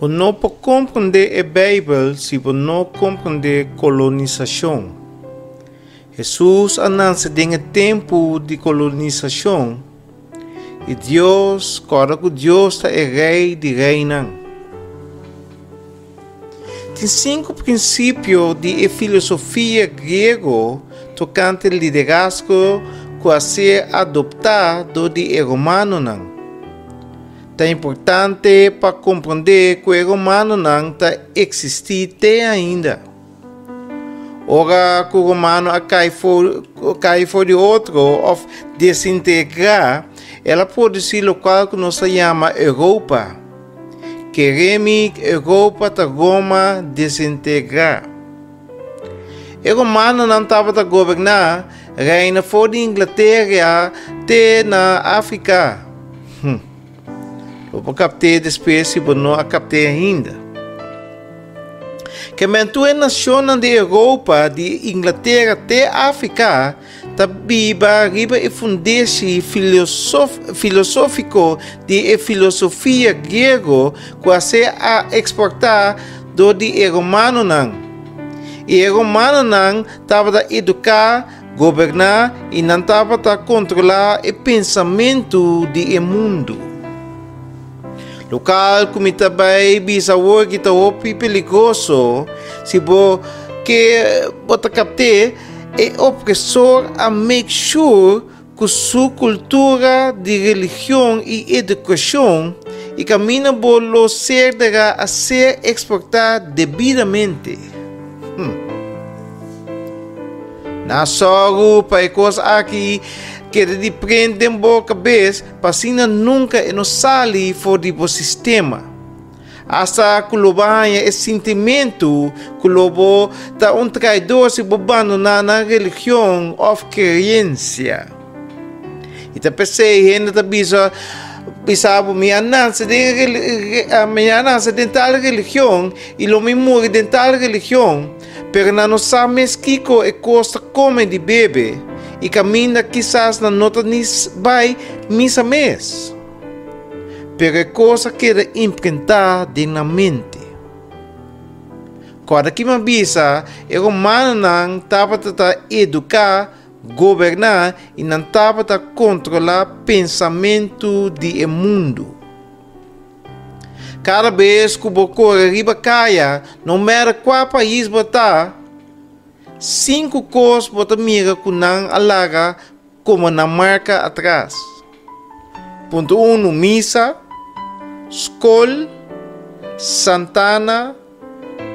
Você não pode compreender a Bíblia se você não compreender colonização. Jesus anunció em tempo de colonização e Deus, que Deus é rei de reina. Tem cinco princípios de filosofia grego tocante liderazgo que a ser adoptado de romano não. É importante para compreender que o romano não está existente ainda. Ora que o romano cai for, cai for de outro ou desintegrar, ela pode ser local que nós chama Europa. Queremos Europa da Roma desintegrar. O romano não estava a governar, reina fora de Inglaterra até na África. Hum. Eu captei depois, se não a captei ainda que mentua nação de Europa, de Inglaterra até África, tabiba riba e fundesse filosófico de filosofia grego quase a exportar do de romano. E romano não estava a educar, governar e não estava a controlar o pensamento do mundo. Lokal kumita bay bisawo kita opi perigoso si bo que bota capte é opressor a make sure que sua cultura de religião e educação e caminha bolo ser a ser exportado devidamente. Hmm. Na só para coisa aqui que de prendem boa cabeça, pasina nunca e não sale fora do sistema. Hasta que lo banha esse sentimento lo tá um traidor se bobando na, na religião of crença. E tá pensei, ainda tá bisa pisabo mi anança de a minha anança de tal religião e lo mesmo de tal religião, pero na nossa mesquico e costa come de bebe e caminha quizás na nota nis vai misa mês. Pero é coisa que era imprintar na mente. Quando que me avisa, é humano não estava a educar, governar e não estava a controlar pensamento do mundo. Cada vez que o Bocor riba caia, não mera qual país botar, cinco cores bota mira com não alaga como na marca atrás. Ponto 1 um, Misa, Skol, Santana,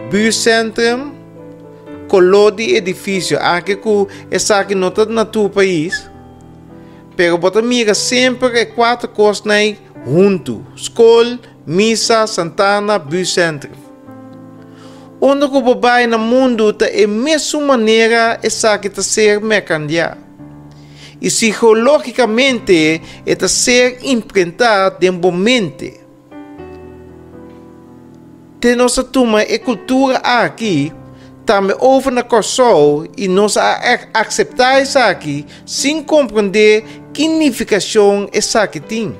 Buurcentrum, Colodi edifício. Aqui que essa aqui não está no teu país. Pero bota mira sempre é quatro cores junto. Skol, Misa, Santana, Buurcentrum onde o babai no mundo tá é mesma maneira que está ser mercandia. E psicologicamente está ser imprintado dentro mente. De nossa turma e cultura aqui, também over na corso e nós aceitar isso aqui sem compreender que significação essa aqui tem.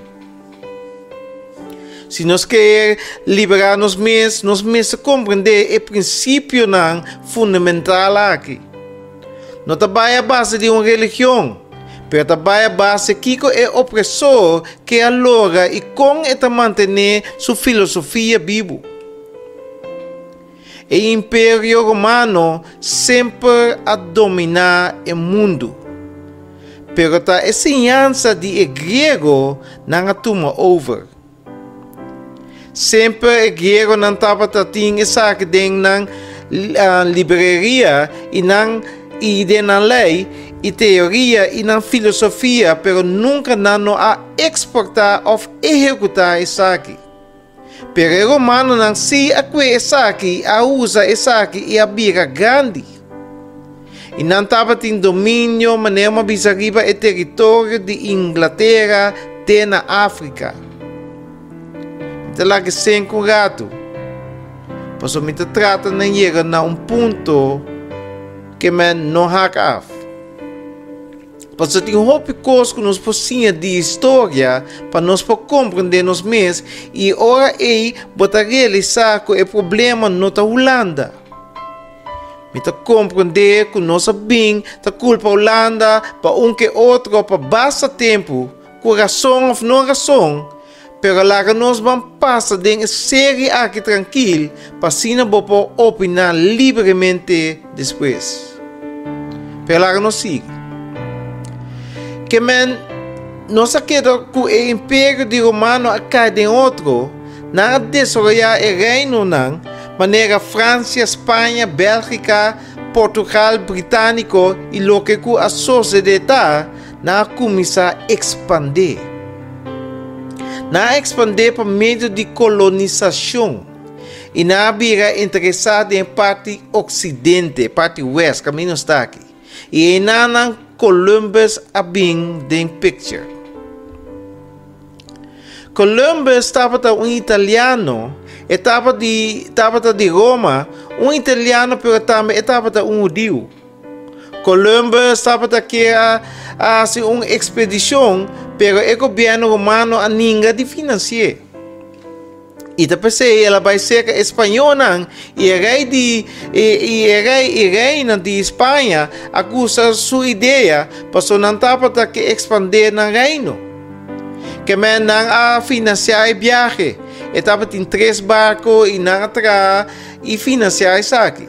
Se nós queremos liberar nos mesmos, nós mesmos compreender o princípio não fundamental aqui. Não trabalha a base de uma religião, mas trabalha a base que é opressor que aloga e com esta manter sua filosofia viva. O Império Romano sempre a dominar o mundo. Pero a ensinança de grego não a toma over sempre guerra não estava tating isa ding ng uh, e não e de na lei e teoria e na filosofia, pero nunca não a exportar ou executar isso aqui. Pero romano não se acque isso aqui, a usa isso aqui e a bira grande. E não estava em domínio, mas não bisariba o território de Inglaterra até na África talaga sem com gato. Paso me trata na chega na um ponto que me não hack af. Porque tem houve coisas que nos pocinha de história para nós compreender nos mesmos e ora aí botar realizar que o problema não está Holanda. Me tá compreender que nós bem tá culpa Holanda para um que outro para basta tempo, com razão ou não razão, pero lá que nós vamos passar de série aqui tranquilo assim não opinar livremente depois. Pero lá que nós siga que men no se quedó con el imperio de romano acá de otro, na desarrollar el reino nan, manera Francia, España, Bélgica, Portugal, Británico e lo que a sociedade na começar a expandir. Na expandir por meio de colonização e na vira interessada em parte ocidente, parte oeste, caminho está aqui. E na Columbus abing den picture. Columbus estava um italiano, estava de estava de Roma, um italiano pero também estava um judeu. Columbus estava aqui a a uma expedição, pero o governo romano a ninguém de financiar. E depois ela vai ser espanhola e o rei de e, e rei e reina de Espanha acusa sua ideia para não para que expandir no reino. Que men não a financiar o viagem. Estava em três barcos e não atrás e financiar isso aqui.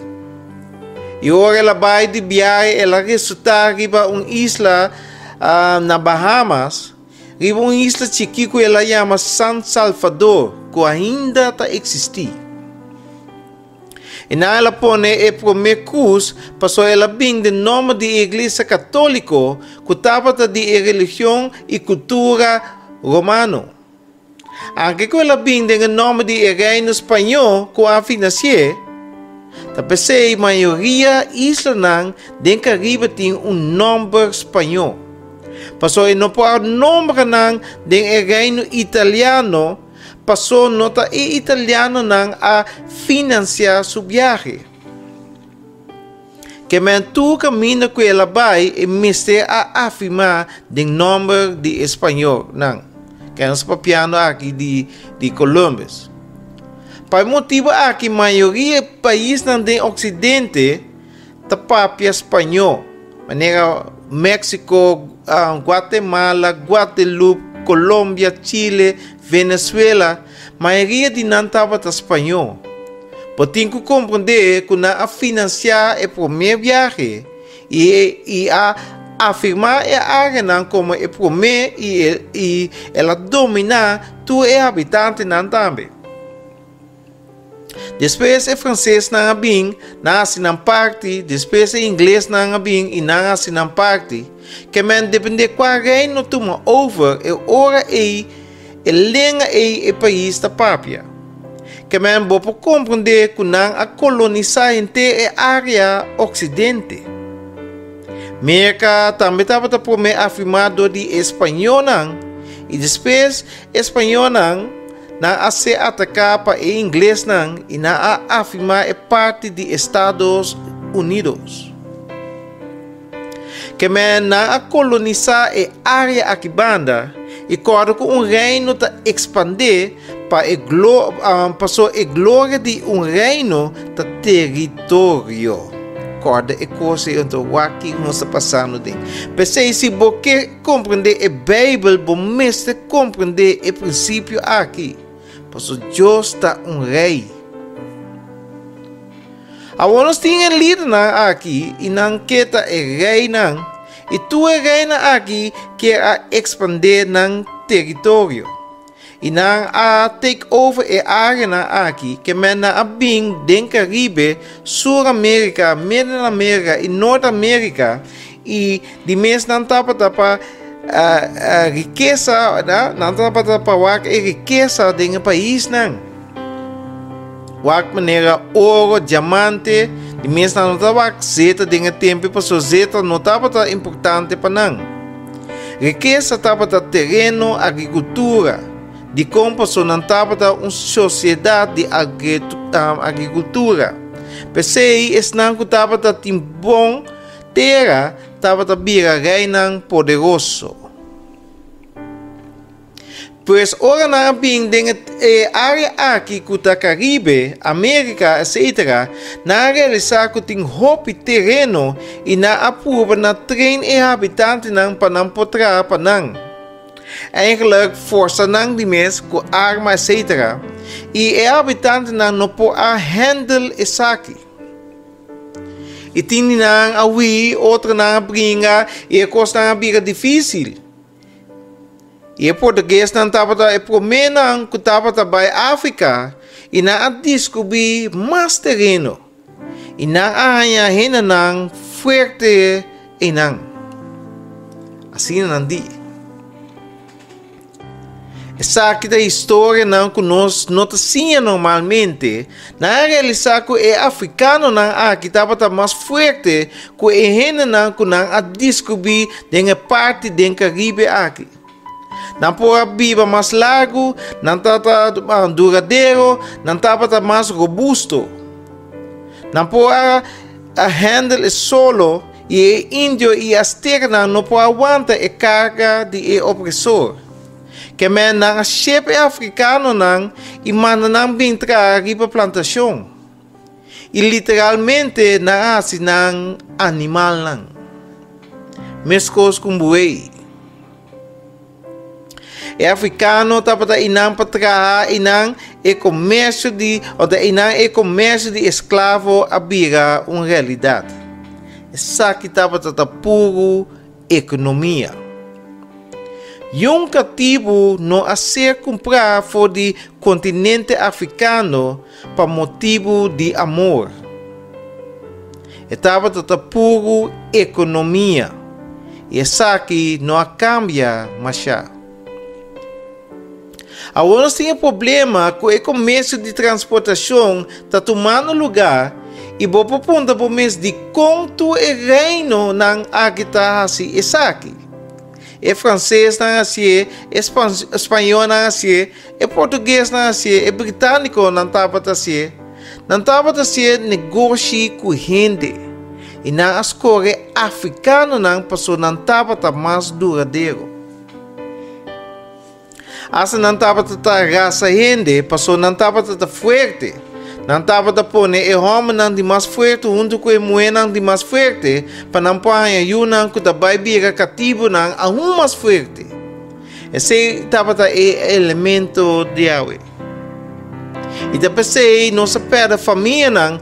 E agora ela vai de viagem, ela resulta riba uma isla uh, na Bahamas. Uma isla chiquita ela chama San Salvador que ainda está existir. E na ela pone e primeiro cruz, passou ela bem de nome de igreja católica, que estava de religião e cultura romano. Anche que ela bem de nome de reino espanhol, que a financiar, Tapi a maioria isla den Caribe tem um nome espanhol. Passou e não pode nome nang den reino italiano passou nota e italiano nang a financiar su viaje. Que mentu camino que ela vai e miste a afirmar de nome de espanhol nang. Que nós papiano aqui de, de Columbus. Por motivo aqui, maioria país nang de ocidente tapapia espanhol. Maneira México, Guatemala, Guadeloupe, Colômbia, Chile, Venezuela, maioria de não estava espanhol. Que compreender que a financiar o primeiro viagem e, e a afirmar a área como o primeiro e, e ela dominar tu é habitante não também. É francês na abing, na asinang parte, depois é inglês na abing e na asinang parte. Que men depende qual reino toma over e ora e e lenga e e país da papia. Que men bo por compreender não a colonizar inteira a área ocidente. Merca também estava me afirmado de espanhol e depois espanhol na a se atacar para o inglês não e na a afirmar é parte de Estados Unidos. Que na a colonizar a área aqui banda e quando um reino está expandir para a um, passou a glória de um reino da território. Corda e coisa então o nós está passando tem. Pensei se você compreender a Bíblia, você compreender o princípio aqui. Porque Deus está um rei. Awanos tingin líder na aqui e não kita e rei não. E tu e rei na aqui que a expandir ng território. E não a take over e área na aqui que men na abing den Caribe, Sul América, Middle América e Norte América e de mês não tapa a, a riqueza, na, não tapa tapa wak e riqueza den país não. Wak maneira ouro, diamante, de mês não tapa zeta den tempo para so zeta não tapa importante para não. Riqueza estava da terreno, agricultura. De composto não estava da uma sociedade de agricultura. Pensei, esse não estava da bom terra, estava bira reinang poderoso. Pues ora na bing ding e área aqui kuta Caribe, América, etc. na realizar ku ting hopi terreno e na apurba na train e habitante ng panampotra panang. Eigenlijk força nang di mes ku arma etc. E e habitante nang no po a handle esaki. Itini nang awi, outra nang bringa, e kos nang biga difícil. E português não estava é promenang que estava by África e na descobrir mais terreno. E na anha hinanang fuerte inang. Assim não aqui da história não que nós notacia normalmente, na realizar que é africano não aqui estava mais forte que é hinanang que não a descobrir denga parte den Caribe aqui. Não pode viva mais largo, não está uh, duradouro, não está mais robusto. Não pode a handle solo e índio e a externa não pode aguentar a carga de opressor. Que men não a chefe africano não e manda não bem trazer para plantação. E literalmente assim não animal não. Mescos com buei é africano tapa inang patra inang e comércio de ou da inang e comércio de escravo abira uma realidade. Essa que tapa tata puro economia. E um cativo não a ser comprar for de continente africano para motivo de amor. Estava tata puro economia. E essa aqui não cambia mais já. Agora tem problema com o comércio de transportação está tomando lugar e vou ponta por mês de quanto é reino não agita assim aqui. É francês assim, é espanhol não assim, é português não assim, é britânico não estava assim. Não estava assim negócio com gente. E na escola africano não passou não estava mais duradouro. Asa não estava tata raça gente, passou não estava tata forte. Não estava da pone e homem não de mais forte, junto com mulher não de mais forte, para não panha e não que da baibira cativo não a um mais forte. Esse estava da elemento de awe. E depois sei, nossa pera família não,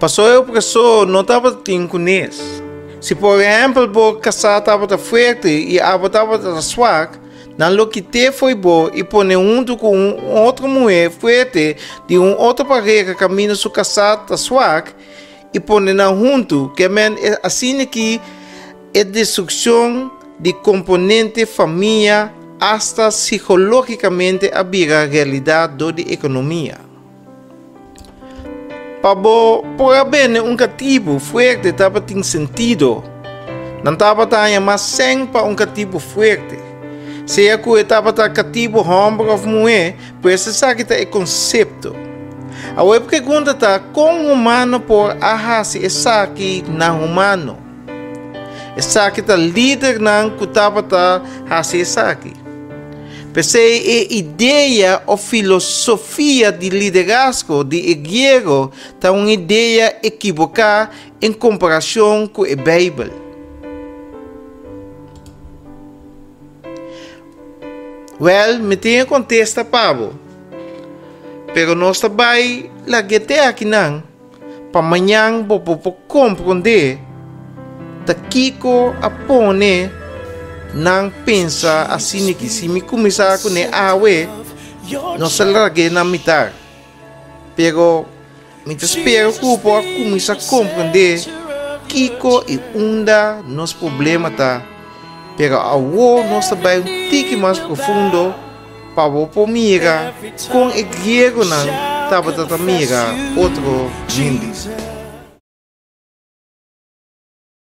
passou eu pessoa não estava tem conhece. Se por exemplo, o casal estava forte e a estava swag, na lo que te foi bom e pone junto com um, outra mulher forte de um outro pareja caminho su casata swag e pone na junto que men é assim que é destruição de componente família hasta psicologicamente a a realidade da economia. Para por bem um cativo forte estava tem sentido. Não estava mais sem para um cativo forte. Se aku etapa ta katibo hombro of mue, pues essa kita é conceito. A web pergunta ta kung humano por ahasi essa aqui na humano. Essa aqui ta líder ng kutapa ta hasi essa aqui. Pensei a ideia ou filosofia de liderazgo de Egiero tá uma ideia equivocada em comparação com a Bíblia. Well, me tinha contesta Pablo. Pero nós também lagete aqui não. Para amanhã vou compreender da Kiko apone não pensa assim que se me começar com ne awe não se largue na mitar. Pero me espero que eu possa começar a compreender Kiko e unda nos problemas tá pero awo nós também um tique mais profundo para pomira com o griego não estava a mira outro índice.